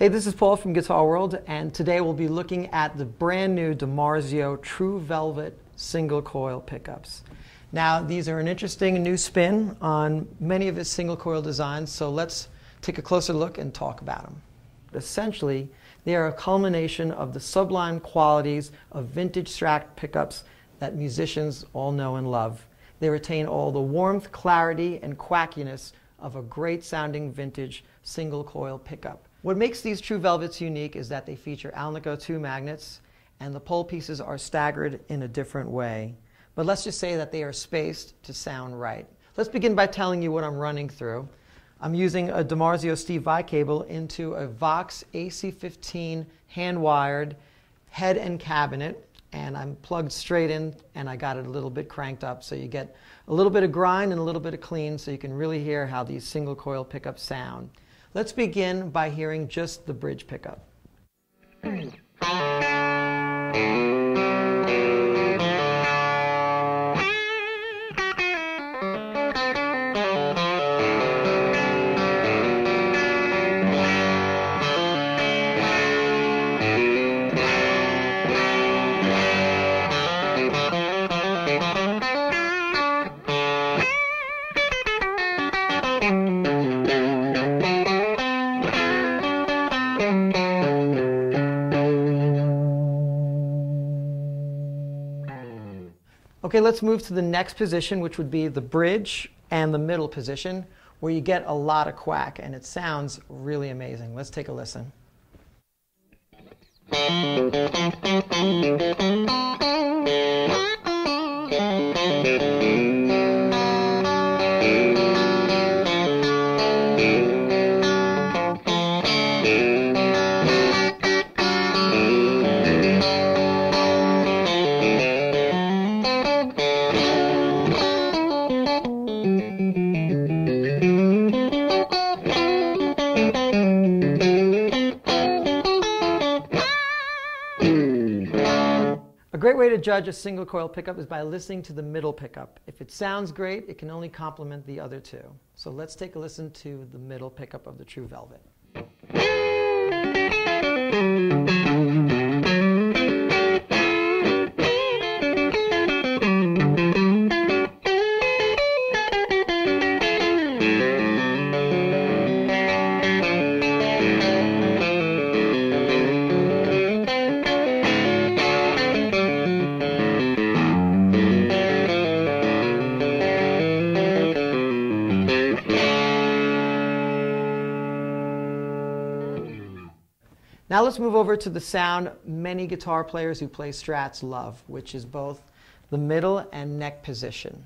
Hey, this is Paul from Guitar World, and today we'll be looking at the brand new DiMarzio True Velvet single coil pickups. Now, these are an interesting new spin on many of his single coil designs, so let's take a closer look and talk about them. Essentially, they are a culmination of the sublime qualities of vintage Strat pickups that musicians all know and love. They retain all the warmth, clarity, and quackiness of a great sounding vintage single coil pickup. What makes these True Velvets unique is that they feature Alnico 2 magnets and the pole pieces are staggered in a different way. But let's just say that they are spaced to sound right. Let's begin by telling you what I'm running through. I'm using a DiMarzio Steve Vai cable into a Vox AC15 hand-wired head and cabinet and I'm plugged straight in and I got it a little bit cranked up so you get a little bit of grind and a little bit of clean so you can really hear how these single coil pickups sound. Let's begin by hearing just the bridge pickup. Okay, let's move to the next position, which would be the bridge and the middle position, where you get a lot of quack, and it sounds really amazing. Let's take a listen. Great way to judge a single coil pickup is by listening to the middle pickup. If it sounds great, it can only complement the other two. So let's take a listen to the middle pickup of the True Velvet. Now let's move over to the sound many guitar players who play strats love, which is both the middle and neck position.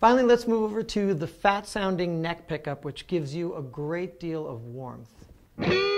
Finally, let's move over to the fat sounding neck pickup, which gives you a great deal of warmth.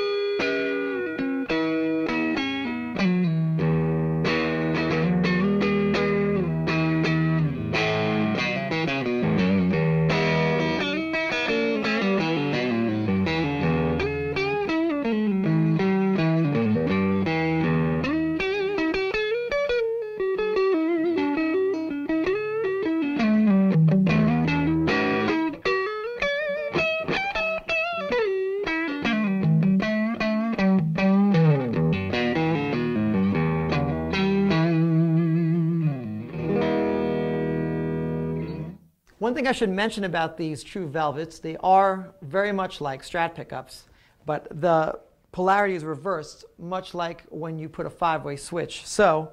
One thing I should mention about these True Velvets, they are very much like Strat pickups, but the polarity is reversed, much like when you put a five-way switch. So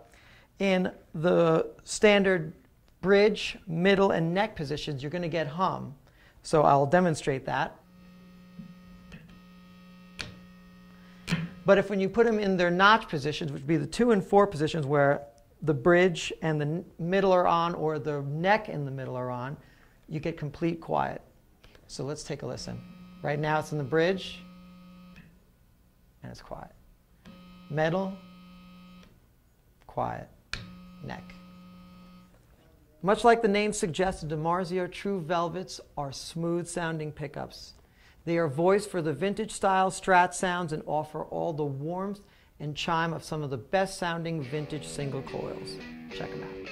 in the standard bridge, middle, and neck positions, you're going to get hum. So I'll demonstrate that. But if when you put them in their notch positions, which would be the two and four positions where the bridge and the middle are on, or the neck and the middle are on, you get complete quiet. So let's take a listen. Right now it's in the bridge, and it's quiet. Middle, quiet. Neck. Much like the name suggests, DiMarzio True Velvets are smooth sounding pickups. They are voiced for the vintage style strat sounds and offer all the warmth and chime of some of the best sounding vintage single coils. Check them out.